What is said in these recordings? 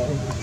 Okay.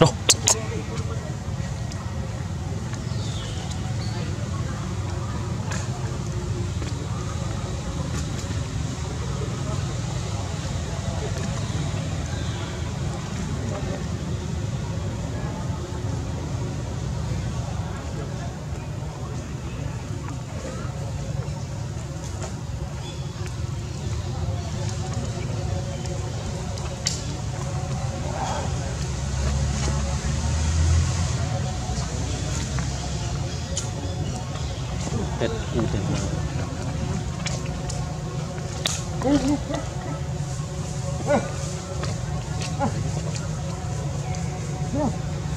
No. 5.7